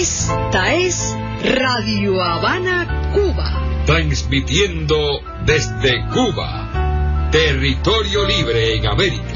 Esta es Radio Habana, Cuba. Transmitiendo desde Cuba, territorio libre en América.